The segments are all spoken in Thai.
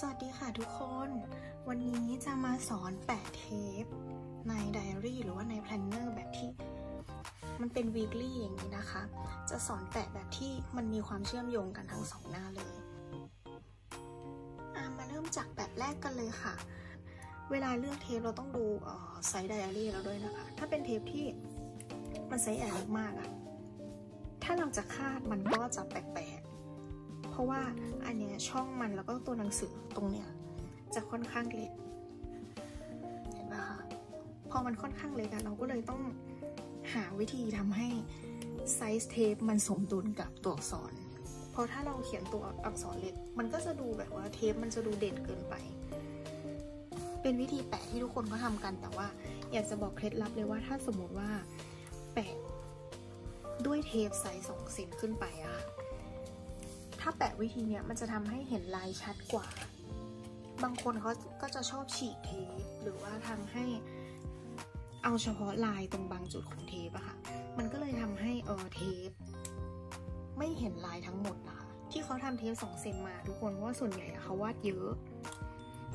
สวัสดีค่ะทุกคน วันนี้จะมาสอนแปะเทป ในไดอารี่หรือว่าใน planner แบบที่ มันเป็น weekly อย่างนี้นะคะ จะสอนแปะแบบที่มันมีความเชื่อมโยงกันทั้งสองหน้าเลยมาเริ่มจากแบบแรกกันเลยค่ะ เวลาเลือกเทปเราต้องดูไซส์ไดอารี่เราด้วยนะคะ ถ้าเป็นเทปที่มันไซส์ใหญ่มากๆอะถ้าเราจะคาดมันก็จะแปลก เพราะว่าอันเนี้ยช่องมันแล้วก็ตัวหนังสือตรงเนี้ยจะค่อนข้างเล็กเห็นไหมคะพอมันค่อนข้างเล็กอะเราก็เลยต้องหาวิธีทำให้ไซส์เทปมันสมดุลกับตัวอักษร เพราะถ้าเราเขียนตัวอักษรเล็ก มันก็จะดูแบบว่าเทปมันจะดูเด่นเกินไป เป็นวิธีแปะที่ทุกคนก็ทำกัน แต่ว่าอยากจะบอกเคล็ดลับเลยว่าถ้าสมมติว่าแปะด้วยเทปไซส์สองเซนขึ้นไปอะ ถ้าแปะวิธีเนี้ยมันจะทำให้เห็นลายชัดกว่า บางคนเขาก็จะชอบฉีกเทปหรือว่าทำให้เอาเฉพาะลายตรงบางจุดของเทปอะค่ะ มันก็เลยทำให้เออเทป ไม่เห็นลายทั้งหมดนะคะที่เขาทำเทปสองเซนมาทุกคนว่าส่วนใหญ่เขาวาดเยอะ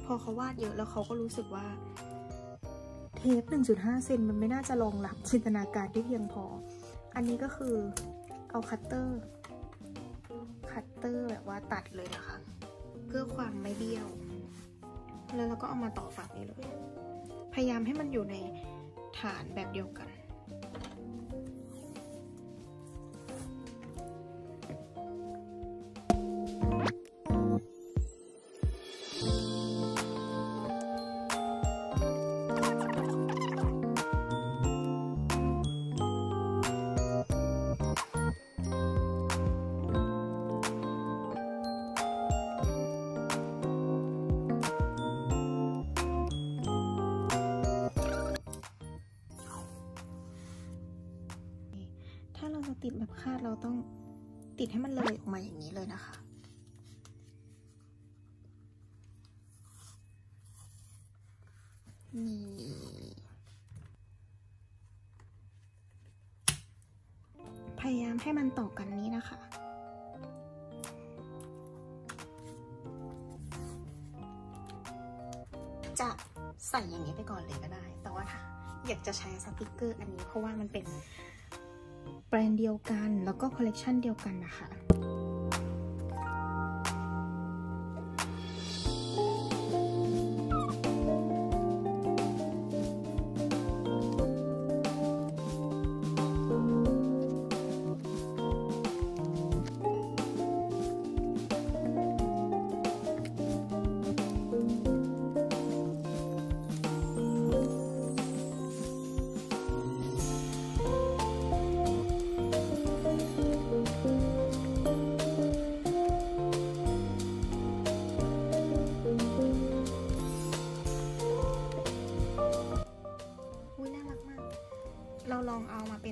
พอเขาวาดเยอะแล้วเขาก็รู้สึกว่าเทป 1.5 เซนมันไม่น่าจะรองรับจินตนาการได้เพียงพอ อันนี้ก็คือเอาคัตเตอร์ เตอร์แบบว่าตัดเลยนะคะ เพื่อความไม่เบี้ยว แล้วเราก็เอามาต่อฝั่งนี้เลย พยายามให้มันอยู่ในฐานแบบเดียวกัน ติดแบบคาดเราต้องติดให้มันเลยออกมาอย่างนี้เลยนะคะ นี่พยายามให้มันต่อกันนี้นะคะจะใส่อย่างนี้ไปก่อนเลยก็ได้ แต่ว่าถ้าอยากจะใช้สติกเกอร์อันนี้เพราะว่ามันเป็น แบรนด์เดียวกัน แล้วก็คอลเลกชันเดียวกันนะคะ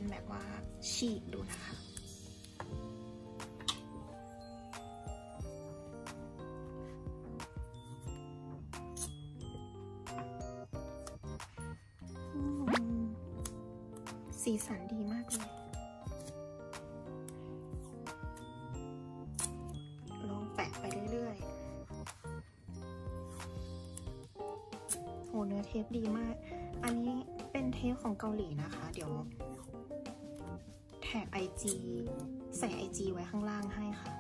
แบบว่าฉีกดูนะคะ สีสันดีมากเลย ลองแปะไปเรื่อยๆโหเนื้อเทปดีมาก อันนี้เป็นเทปของเกาหลีนะคะ เดี๋ยว ท็ก IG ใส่ IG ไว้ข้างล่างให้ค่ะ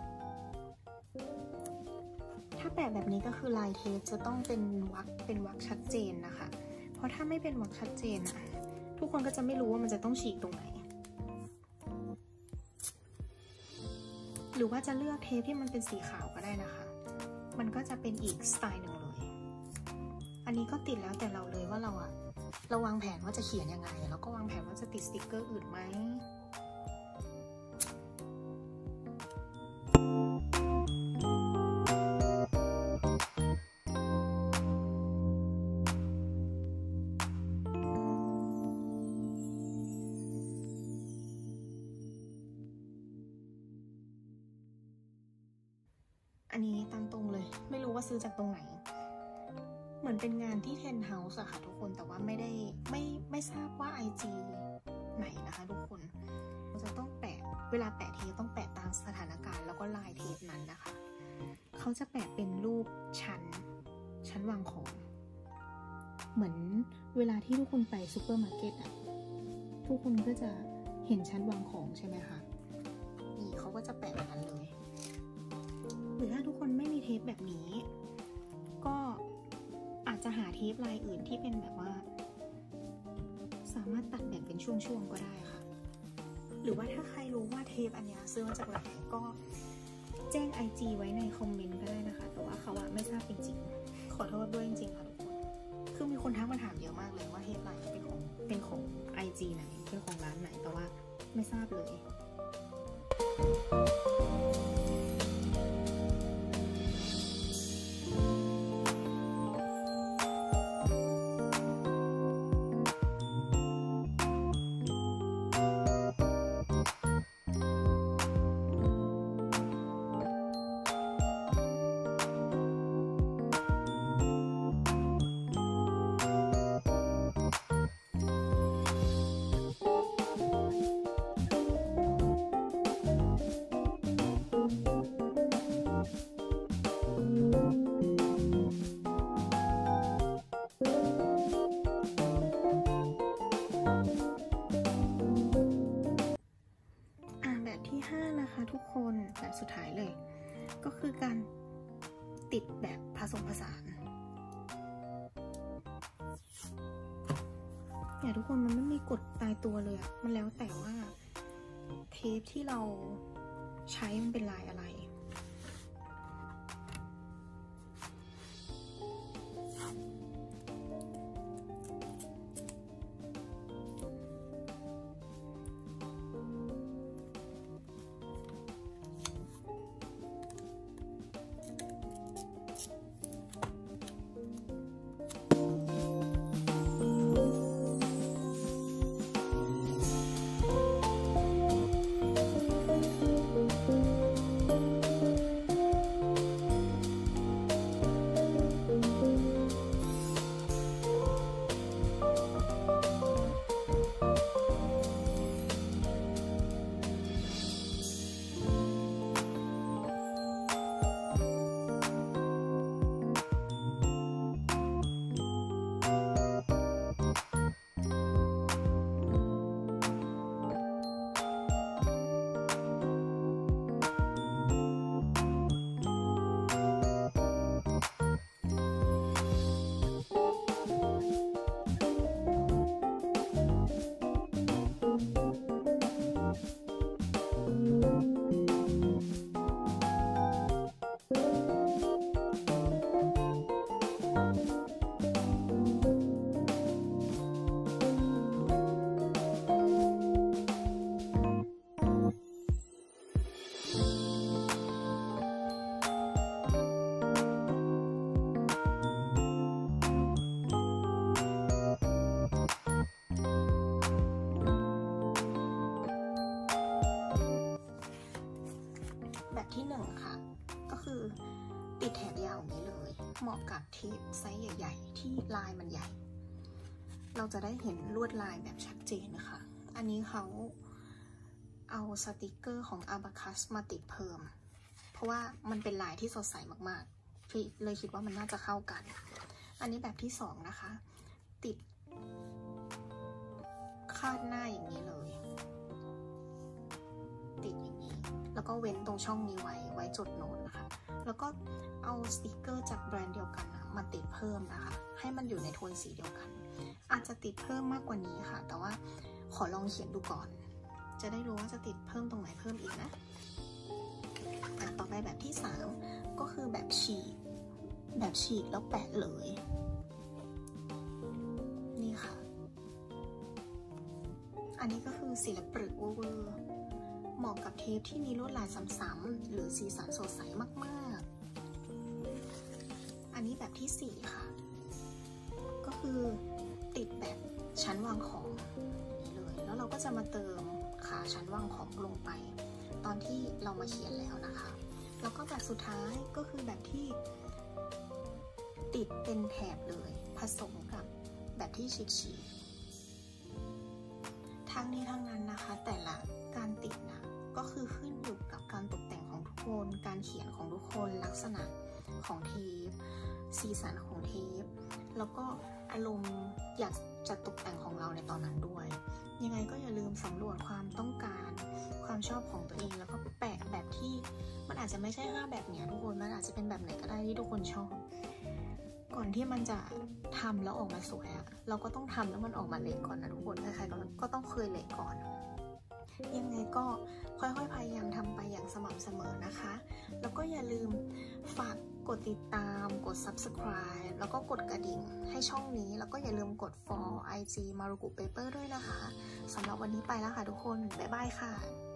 ถ้าแปะแบบนี้ก็คือลายเทปจะต้องเป็นวักเป็นวักชัดเจนนะคะ เพราะถ้าไม่เป็นวักชัดเจนอะทุกคนก็จะไม่รู้ว่ามันจะต้องฉีกตรงไหน หรือว่าจะเลือกเทปที่มันเป็นสีขาวก็ได้นะคะ มันก็จะเป็นอีกสไตล์หนึ่งเลย อันนี้ก็ติดแล้วแต่เราเลยว่าเราอะเราวางแผนว่าจะเขียนยังไง แล้วก็วางแผนว่าจะติดสติกเกอร์อื่นไหม อันนี้ตามตรงเลย ไม่รู้ว่าซื้อจากตรงไหน เหมือนเป็นงานที่เทนเฮาส์อะค่ะทุกคนแต่ว่าไม่ได้ไม่ไม่ทราบว่า IG ไหนนะคะทุกคนเราจะต้องแปะเวลาแปะเทปต้องแปะตามสถานการณ์แล้วก็ลายเทปนั้นนะคะ เขาจะแปะเป็นรูปชั้นชั้นวางของ เหมือนเวลาที่ทุกคนไปซูเปอร์มาร์เก็ตอะทุกคนก็จะเห็นชั้นวางของใช่ไหมคะนี่เขาก็จะแปะแบบนั้นเลย หรือถ้าทุกคนไม่มีเทปแบบนี้ ก็อาจจะหาเทปลายอื่นที่เป็นแบบว่า สามารถตัดแบ่งเป็นช่วงๆก็ได้ค่ะ หรือว่าถ้าใครรู้ว่าเทปอันนี้ซื้อมาจากไหนก็แจ้ง IG ไว้ในคอมเมนต์ก็ได้นะคะ แต่ว่าเขาอะไม่ทราบจริงๆ ขอโทษด้วยจริงๆค่ะทุกคน คือมีคนทักมาถามเยอะมากเลยว่าเทปลายเป็นของเป็นของ IG ไหน เป็นของร้านไหน แต่ว่าไม่ทราบเลย ทุกคนแบบสุดท้ายเลย ก็คือการติดแบบผสมผสานเนี่ยทุกคนมันไม่มีกฎตายตัวเลยอะมันแล้วแต่ว่า เทปที่เราใช้มันเป็นลายอะไร เหมาะกับเทปไซส์ใหญ่ ๆ ที่ลายมันใหญ่ เราจะได้เห็นลวดลายแบบชัดเจนนะคะ อันนี้เขาเอาสติกเกอร์ของ a b a c u s มาติดเพิ่ม เพราะว่ามันเป็นลายที่สดใสมากๆพี่เลยคิดว่ามันน่าจะเข้ากัน อันนี้แบบที่สองนะคะ ติดคาดหน้าอย่างนี้เลย ติดอย่างนี้ แล้วก็เว้นตรงช่องนี้ไว้ไว้จดโน้ตนะคะ แล้วก็เอาสติกเกอร์จากแบรนด์เดียวกันนะมาติดเพิ่มนะคะ ให้มันอยู่ในโทนสีเดียวกัน อาจจะติดเพิ่มมากกว่านี้ค่ะ แต่ว่าขอลองเขียนดูก่อน จะได้รู้ว่าจะติดเพิ่มตรงไหนเพิ่มอีกนะอะต่อไปแบบที่ 3 ก็คือแบบฉีก แบบฉีกแล้วแปะเลย นี่ค่ะ อันนี้ก็คือศิลปรึกเวอร์ เหมาะกับเทปที่มีลวดลายซ้ำๆหรือสีสันสดใสมากๆ อันนี้แบบที่ 4 ค่ะ ก็คือติดแบบชั้นวางของเลย แล้วเราก็จะมาเติมขาชั้นวางของลงไป ตอนที่เรามาเขียนแล้วนะคะ แล้วก็แบบสุดท้ายก็คือแบบที่ ติดเป็นแถบเลย ผสมกับแบบที่ฉีกๆทั้งนี้ทั้งนั้นนะคะ แต่ละการติดนะ ก็คือขึ้นอยู่กับการตกแต่งของทุกคน การเขียนของทุกคน ลักษณะของเทป สีสันของเทป แล้วก็อารมณ์อยากจะตกแต่งของเราในตอนนั้นด้วย ยังไงก็อย่าลืมสำรวจความต้องการ ความชอบของตัวเอง แล้วก็แปะแบบที่มันอาจจะไม่ใช่ห้าแบบเนี้ยทุกคน มันอาจจะเป็นแบบไหนก็ได้ที่ทุกคนชอบ ก่อนที่มันจะทำแล้วออกมาสวยอะเราก็ต้องทำแล้วมันออกมาเละก่อนนะทุกคน ใครๆก็ต้องเคยเละก่อน ยังไงก็ค่อยๆ พยายามทำไปอย่างสม่ำเสมอนะคะ แล้วก็อย่าลืมฝากกดติดตาม กด subscribe แล้วก็กดกระดิ่งให้ช่องนี้ แล้วก็อย่าลืมกด follow IG Maruku Paper ด้วยนะคะสำหรับวันนี้ไปแล้วค่ะทุกคน บ๊ายบายค่ะ